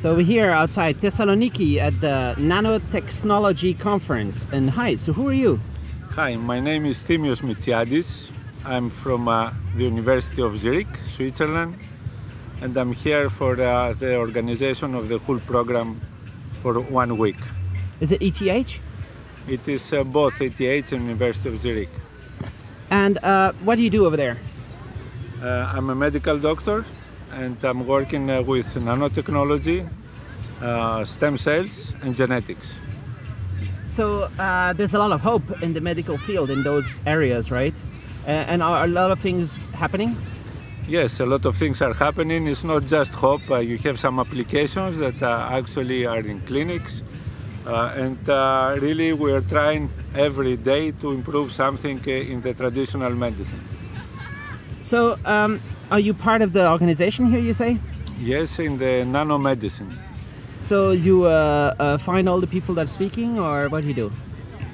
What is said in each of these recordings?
So we're here outside Thessaloniki at the Nanotechnology Conference. And hi, so who are you? Hi, my name is Thimios Mitsiadis. I'm from uh, the University of Zurich, Switzerland, and I'm here for uh, the organization of the whole program for one week. Is it ETH? It is uh, both ETH and University of Zurich. And uh, what do you do over there? Uh, I'm a medical doctor and I'm working uh, with nanotechnology, uh, stem cells, and genetics. So uh, there's a lot of hope in the medical field in those areas, right? And are a lot of things happening? Yes, a lot of things are happening. It's not just hope. Uh, you have some applications that uh, actually are in clinics. Uh, and uh, really, we are trying every day to improve something in the traditional medicine. So um, are you part of the organization here, you say? Yes, in the nanomedicine. So you uh, uh, find all the people that are speaking, or what do you do?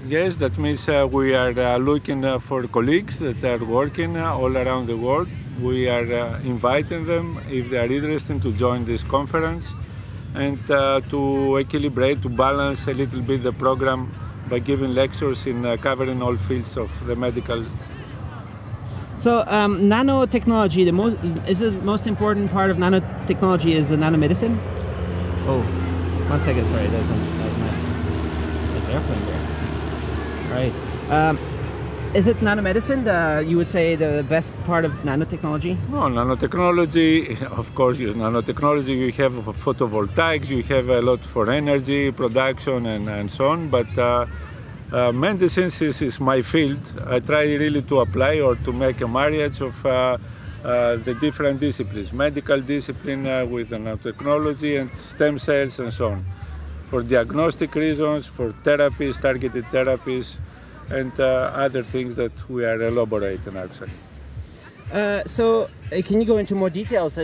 Yes, that means uh, we are uh, looking uh, for colleagues that are working uh, all around the world. We are uh, inviting them if they are interested to join this conference and uh, to equilibrate, to balance a little bit the program by giving lectures in uh, covering all fields of the medical. So um, nanotechnology, the most is the most important part of nanotechnology is the nanomedicine. Oh, one second, sorry, there's a, there's a nice, an airplane there. Right. Um, is it nanomedicine? The, you would say the best part of nanotechnology? No, nanotechnology, of course, you nanotechnology, you have photovoltaics, you have a lot for energy production and, and so on, but uh, uh, medicine is, is my field. I try really to apply or to make a marriage of uh, uh, the different disciplines, medical discipline uh, with nanotechnology and stem cells and so on, for diagnostic reasons, for therapies, targeted therapies, and uh, other things that we are elaborating actually. Uh, so can you go into more details?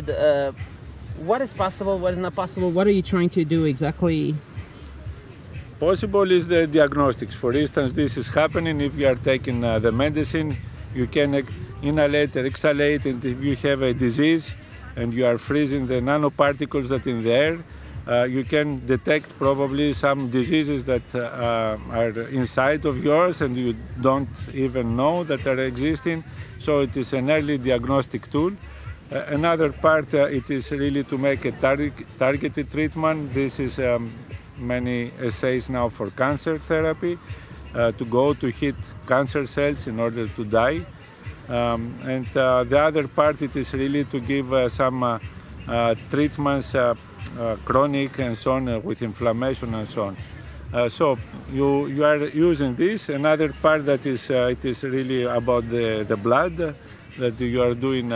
What is possible? What is not possible? What are you trying to do exactly? Possible is the diagnostics. For instance, this is happening if you are taking uh, the medicine, you can inhalate or exhalate, and if you have a disease and you are freezing the nanoparticles that in the air, uh, you can detect probably some diseases that uh, are inside of yours and you don't even know that are existing. So it is an early diagnostic tool. Uh, another part, uh, it is really to make a tar- targeted treatment. This is um, many assays now for cancer therapy, uh, to go to hit cancer cells in order to die. Um, and uh, the other part, it is really to give uh, some uh, uh, treatments, uh, chronic and so on, with inflammation and so on. So you, you are using this. Another part that is, it is really about the, the blood, that you are doing,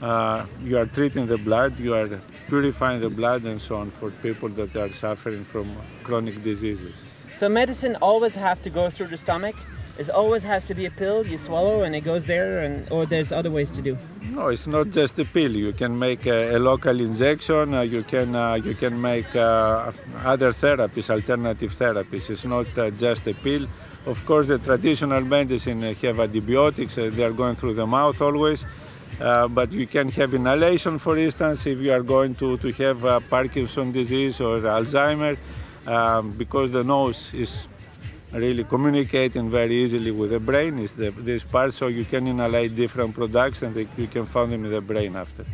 uh, you are treating the blood, you are purifying the blood and so on for people that are suffering from chronic diseases. So medicine always have to go through the stomach. It always has to be a pill you swallow and it goes there, and or there's other ways to do. No, it's not just a pill. You can make a, a local injection. Uh, you can uh, you can make uh, other therapies, alternative therapies. It's not uh, just a pill. Of course, the traditional medicine have antibiotics. They are going through the mouth always. Uh, but you can have inhalation, for instance, if you are going to, to have uh, Parkinson disease or Alzheimer, um, because the nose is really communicating very easily with the brain is the, this part so you can inhalate different products and they, you can find them in the brain after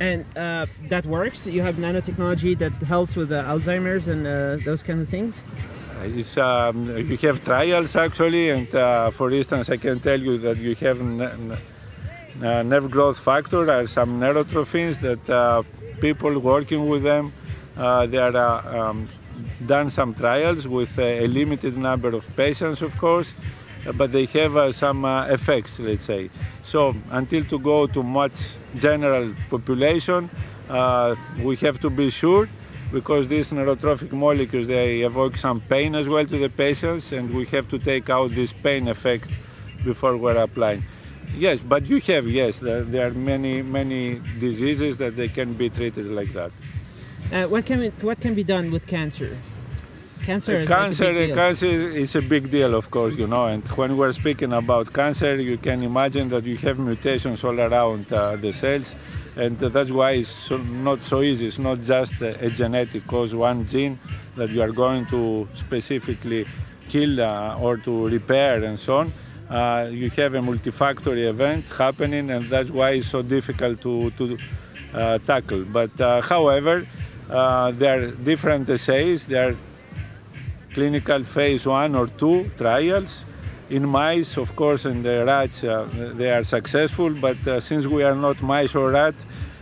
And uh, that works. You have nanotechnology that helps with uh, Alzheimer's and uh, those kind of things. It's, um, you have trials actually and uh, for instance i can tell you that you have nerve growth factor. Are some neurotrophins that uh, people working with them uh, they are uh, um, done some trials with a, limited number of patients of course uh, but they have uh, some uh, effects let's say. So until to go to much general population uh, we have to be sure because these neurotrophic molecules they evoke some pain as well to the patients and we have to take out this pain effect before we're applying yes but you have yes there, there are many many diseases that they can be treated like that Uh, what can what can be done with cancer? Cancer is cancer, like a big deal. cancer is a big deal, of course, you know. And when we're speaking about cancer, you can imagine that you have mutations all around uh, the cells. and that's why it's so, not so easy. It's not just a, a, genetic cause, one gene that you are going to specifically kill uh, or to repair and so on. Uh, you have a multifactorial event happening, and that's why it's so difficult to, to uh, tackle. But uh, however, uh, there are different assays. There are clinical phase one or two trials. In mice, of course, and the rats, uh, they are successful, but since we are not mice or rat,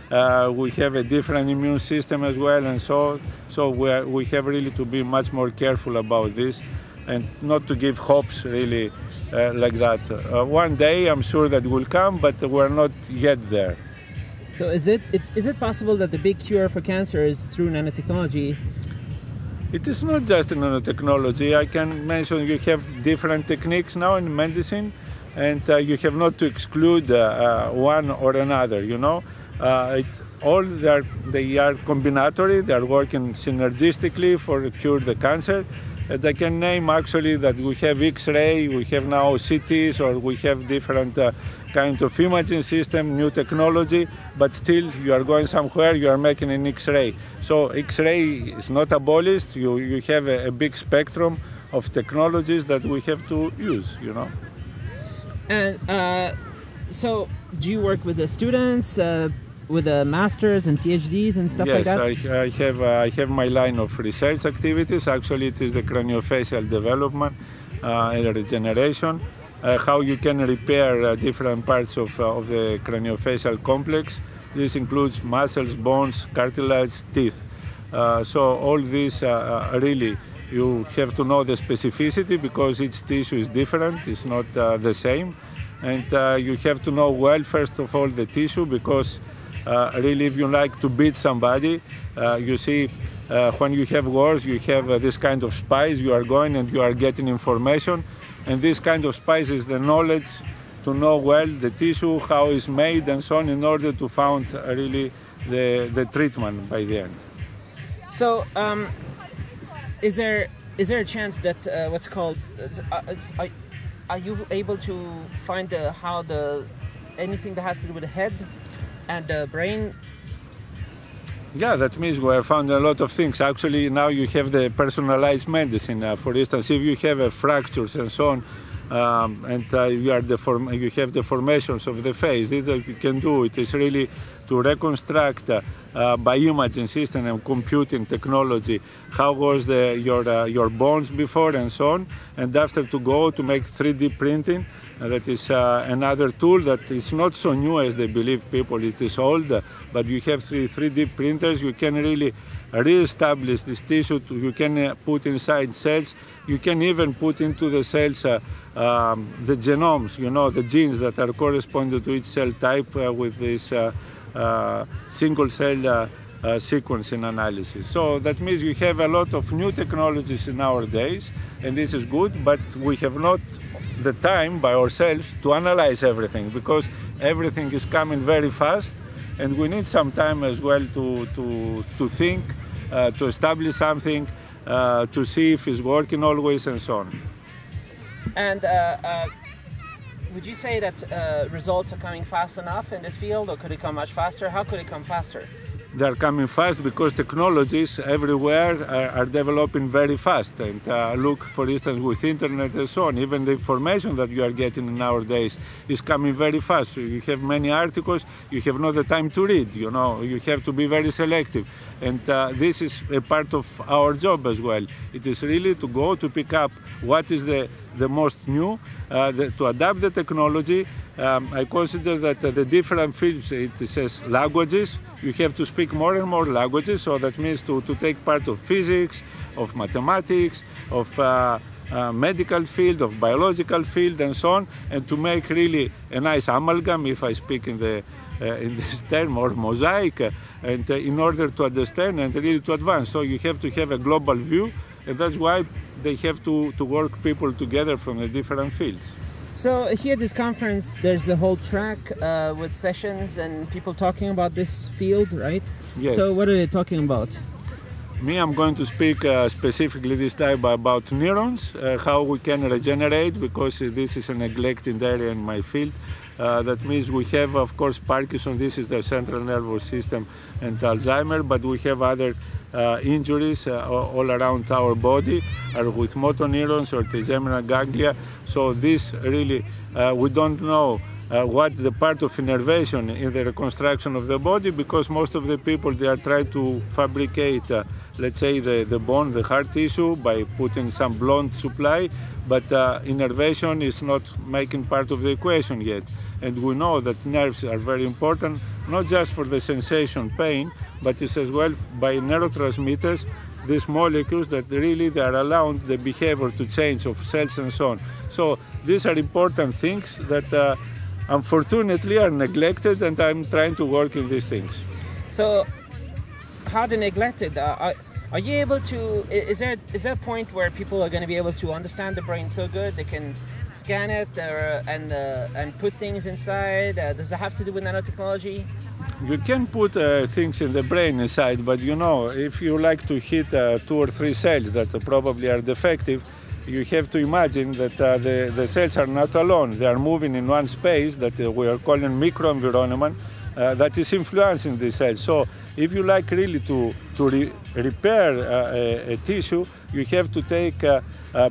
uh, we have a different immune system as well, and so so we, are, we have really to be much more careful about this, and not to give hopes really uh, like that. Uh, one day, I'm sure that will come, but we're not yet there. So, is it, it is it possible that the big cure for cancer is through nanotechnology? It is not just nanotechnology. I can mention you have different techniques now in medicine, and uh, you have not to exclude uh, uh, one or another. You know, it, all they are, they are combinatory. They are working synergistically for cure the cancer. And I can name actually that we have X-ray, we have now CTs, or we have different uh, kind of imaging system, new technology, but still you are going somewhere, you are making an X-ray. So X-ray is not abolished, you, you have a, a, big spectrum of technologies that we have to use, you know. And uh, so do you work with the students, uh, with the masters and PhDs and stuff yes, like that? Yes, I, I, have, uh, I have my line of research activities. Actually, it is the craniofacial development uh, and regeneration uh, how you can repair uh, different parts of, uh, of the craniofacial complex. This includes muscles, bones, cartilage, teeth. so all this really you have to know the specificity because each tissue is different, it's not uh, the same. And uh, you have to know well, first of all, the tissue because uh, really if you like to beat somebody, you see when you have wars, you have this kind of spies, you are going and you are getting information. And this kind of spies is the knowledge to know well the tissue, how it's made, and so on, in order to find really the, the treatment by the end. So, um, is there is there a chance that uh, what's called uh, are, are you able to find how the anything that has to do with the head and the brain yeah, that means we have found a lot of things. Actually, now you have the personalized medicine. Uh, for instance, if you have uh, fractures and so on, um, and uh, you you have deformations of the face, this you can do. It is really to reconstruct uh, by imaging system and computing technology how was the, your uh, your bones before and so on, and after to go to make 3D printing that is uh, another tool that is not so new as they believe people. It is old, but you have 3, 3D printers. You can really re-establish this tissue. You can uh, put inside cells. You can even put into the cells uh, um, the genomes, you know, the genes that are corresponding to each cell type uh, with this single cell sequencing analysis. So that means you have a lot of new technologies nowadays, and this is good, but we have not the time by ourselves to analyze everything because everything is coming very fast and we need some time as well to, to, to think, uh, to establish something, uh, to see if it's working always and so on. And uh, uh would you say that uh, results are coming fast enough in this field or could it come much faster? How could it come faster? they are coming fast because technologies everywhere are, are developing very fast. And uh, look, for instance, with internet and so on, even the information that you are getting in nowadays is coming very fast. So you have many articles, you have not the time to read. You know, you have to be very selective, and uh, this is a part of our job as well. It is really to go to pick up what is the the most new, uh, the, to adapt the technology um, I consider that uh, the different fields, it says languages, you have to speak more and more languages, so that means to, to take part of physics, of mathematics, of uh, uh, medical field, of biological field, and so on, and to make really a nice amalgam, if I speak in the in this term, or mosaic, uh, and uh, in order to understand and really to advance. So you have to have a global view, and that's why they have to, to work people together from the different fields. So here at this conference, there's the whole track uh, with sessions and people talking about this field, right? Yes. So what are they talking about? Me, I'm going to speak uh, specifically this time about neurons, uh, how we can regenerate, because this is a neglected area in my field. Uh, that means we have, of course, Parkinson. This is the central nervous system and Alzheimer, but we have other uh, injuries uh, all around our body are with motor neurons or trigeminal ganglia. So this really, uh, we don't know uh, what the part of innervation in the reconstruction of the body because most of the people they are trying to fabricate uh, let's say the, the bone the heart tissue by putting some blunt supply but uh, innervation is not making part of the equation yet and we know that nerves are very important not just for the sensation pain but it's as well by neurotransmitters these molecules that really they are allowing the behavior to change of cells and so on so these are important things that uh, unfortunately are neglected and I'm trying to work in these things. So how they neglected? Uh, are, are you able to, is there, is there a point where people are going to be able to understand the brain so good they can scan it uh, and, uh, and put things inside? Uh, does it have to do with nanotechnology? You can put uh, things in the brain inside, but you know, if you like to hit uh, two or three cells that probably are defective, you have to imagine that uh, the, the cells are not alone. They are moving in one space that we are calling microenvironment uh, that is influencing the cell. So if you like really to, to re repair uh, a, a, tissue, you have to take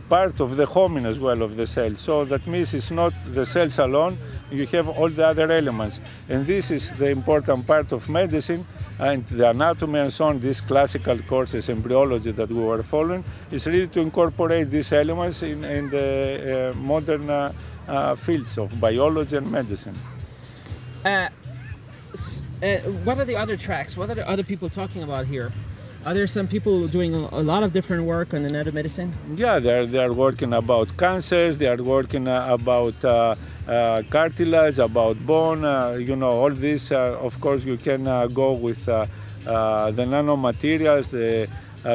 part of the homing as well of the cell. So that means it's not the cells alone, you have all the other elements. And this is the important part of medicine and the anatomy and so on, these classical courses, embryology that we were following, is really to incorporate these elements in, in the uh, modern uh, uh, fields of biology and medicine. Uh, uh, what are the other tracks? What are the other people talking about here? Are there some people doing a lot of different work on the medicine? Yeah, they're, they're working about cancers, they are working uh, about uh, uh, cartilage, about bone, uh, you know, all this. Uh, of course, you can uh, go with the nanomaterials the,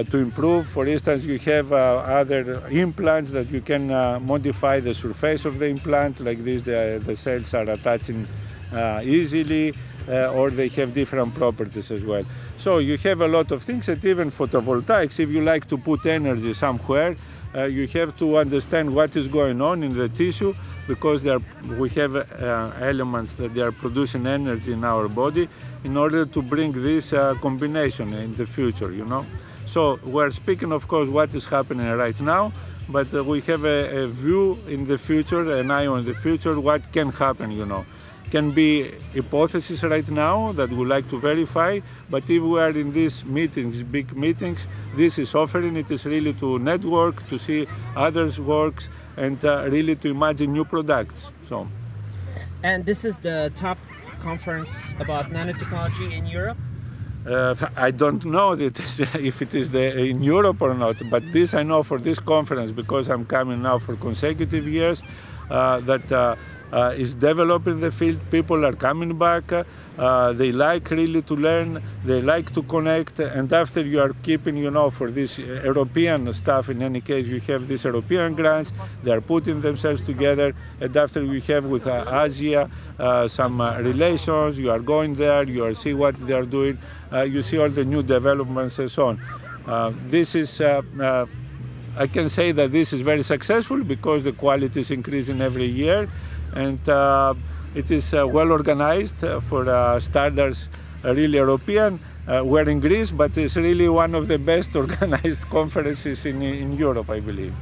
to improve. For instance, you have other implants that you can modify the surface of the implant, like this, the, the cells are attaching easily, or they have different properties as well. So you have a lot of things and even photovoltaics, if you like to put energy somewhere, uh, you have to understand what is going on in the tissue because we have uh, elements that they are producing energy in our body in order to bring this uh, combination in the future, you know. So we're speaking, of course, what is happening right now, but uh, we have a, a, view in the future, an eye on the future, what can happen, you know can be hypotheses right now that we like to verify, but if we are in these meetings, big meetings, this is offering, it is really to network, to see others' works, and uh, really to imagine new products. So. And this is the top conference about nanotechnology in Europe? Uh, I don't know if it is the, in Europe or not, but this I know for this conference because I'm coming now for consecutive years uh, that uh, uh, is developing the field. People are coming back. Uh, they like really to learn. They like to connect. And after you are keeping, you know, for this European stuff, in any case, you have these European grants. They are putting themselves together. And after you have with uh, Asia uh, some uh, relations, you are going there. You are see what they are doing. Uh, you see all the new developments and so on. this is. I can say that this is very successful because the quality is increasing every year and uh, it is uh, well organized uh, for standards really European. we're in Greece, but it's really one of the best organized conferences in, in Europe, I believe.